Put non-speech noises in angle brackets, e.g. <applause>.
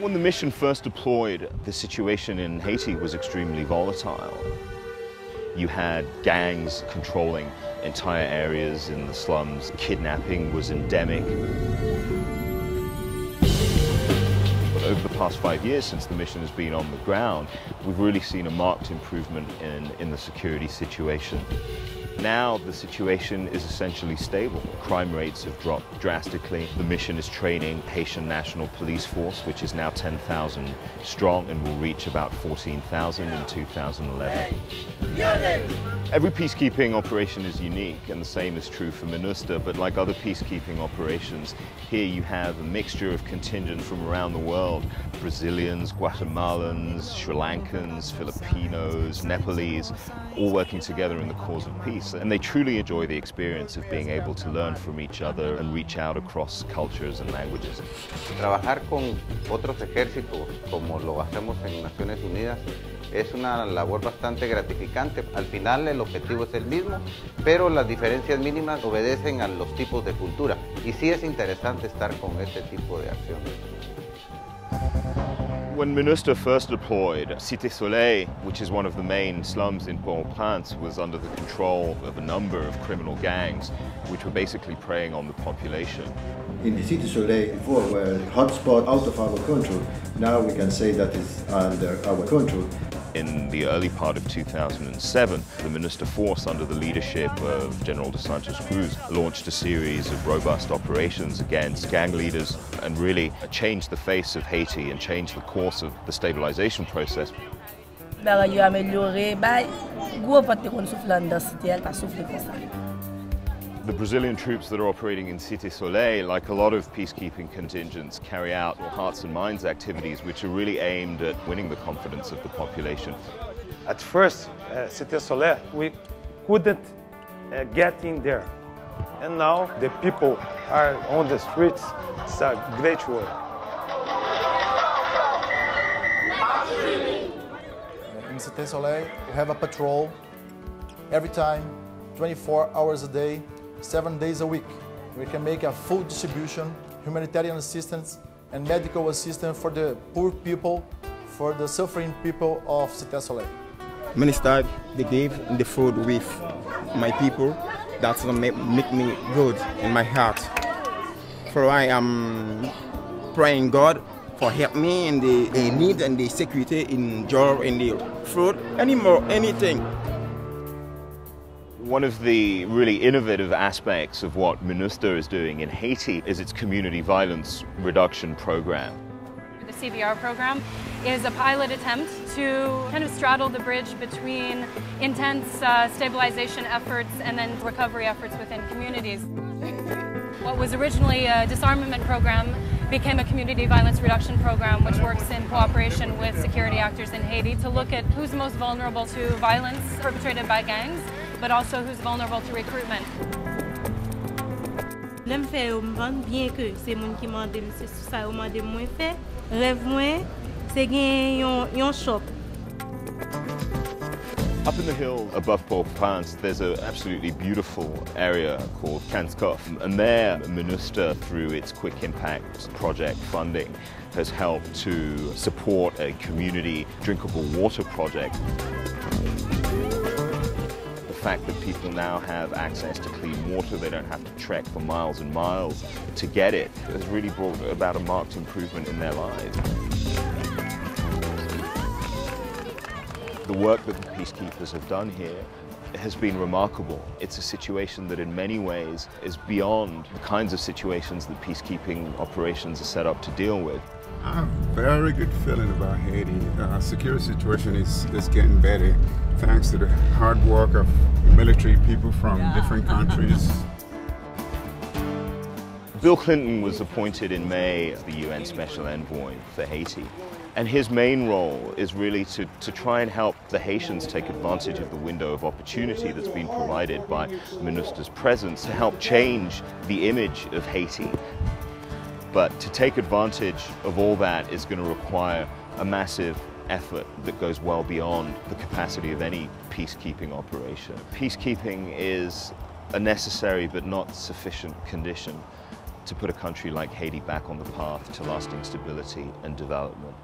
When the mission first deployed, the situation in Haiti was extremely volatile. You had gangs controlling entire areas in the slums. Kidnapping was endemic. But over the past five years since the mission has been on the ground, we've really seen a marked improvement in, in the security situation. Now the situation is essentially stable. Crime rates have dropped drastically. The mission is training Haitian National Police Force, which is now 10,000 strong and will reach about 14,000 in 2011. Every peacekeeping operation is unique, and the same is true for MINUSTAH, but like other peacekeeping operations, here you have a mixture of contingents from around the world, Brazilians, Guatemalans, Sri Lankans, Filipinos, Nepalese, all working together in the cause of peace. And they truly enjoy the experience of being able to learn from each other and reach out across cultures and languages. Trabajar con otros ejércitos, como lo hacemos en Naciones Unidas, es una labor bastante gratificante. Al final el objetivo es el mismo, pero las diferencias mínimas obedecen a los tipos de cultura. Y sí es interesante estar con este tipo de acciones. When MINUSTAH first deployed, Cité Soleil, which is one of the main slums in Port-au-Prince, was under the control of a number of criminal gangs, which were basically preying on the population. In the Cité Soleil before were uh, a hotspot out of our control. Now we can say that it's under our control. In the early part of 2007, the MINUSTAH Force, under the leadership of General dos Santos Cruz, launched a series of robust operations against gang leaders and really changed the face of Haiti and changed the course of the stabilization process. The Brazilian troops that are operating in Cité Soleil, like a lot of peacekeeping contingents, carry out hearts and minds activities which are really aimed at winning the confidence of the population. At first, uh, Cité Soleil, we couldn't uh, get in there. And now the people are on the streets. It's a great work. In Cité Soleil, we have a patrol every time, 24 hours a day, seven days a week. We can make a full distribution, humanitarian assistance and medical assistance for the poor people, for the suffering people of Cité Soleil. MINUSTAH, they gave the food with my people. That's what make, make me good in my heart. For I am praying God for help me in the, the need and the security in job, in the food, any more, anything. One of the really innovative aspects of what MINUSTAH is doing in Haiti is its community violence reduction program. The CVR program is a pilot attempt to kind of straddle the bridge between intense uh, stabilization efforts and then recovery efforts within communities. What was originally a disarmament program became a community violence reduction program which works in cooperation with security actors in Haiti to look at who's most vulnerable to violence perpetrated by gangs but also who's vulnerable to recruitment. Lem fè yo mvan, bien ke se moun ki mande m se sa yo mande mwen fè, rev mwen se gen yon, yon shop. Up in the hills above Port-au-Prince, there's an absolutely beautiful area called Kenscoff. And there, MINUSTAH, through its Quick Impact project funding, has helped to support a community drinkable water project fact that people now have access to clean water, they don't have to trek for miles and miles to get it, has really brought about a marked improvement in their lives. The work that the peacekeepers have done here has been remarkable. It's a situation that in many ways is beyond the kinds of situations that peacekeeping operations are set up to deal with. I have a very good feeling about Haiti. The uh, security situation is, is getting better thanks to the hard work of military people from yeah. different countries. <laughs> Bill Clinton was appointed in May as the UN Special Envoy for Haiti. And his main role is really to, to try and help the Haitians take advantage of the window of opportunity that's been provided by MINUSTAH's presence to help change the image of Haiti. But to take advantage of all that is going to require a massive effort that goes well beyond the capacity of any peacekeeping operation. Peacekeeping is a necessary but not sufficient condition. To put a country like Haiti back on the path to lasting stability and development.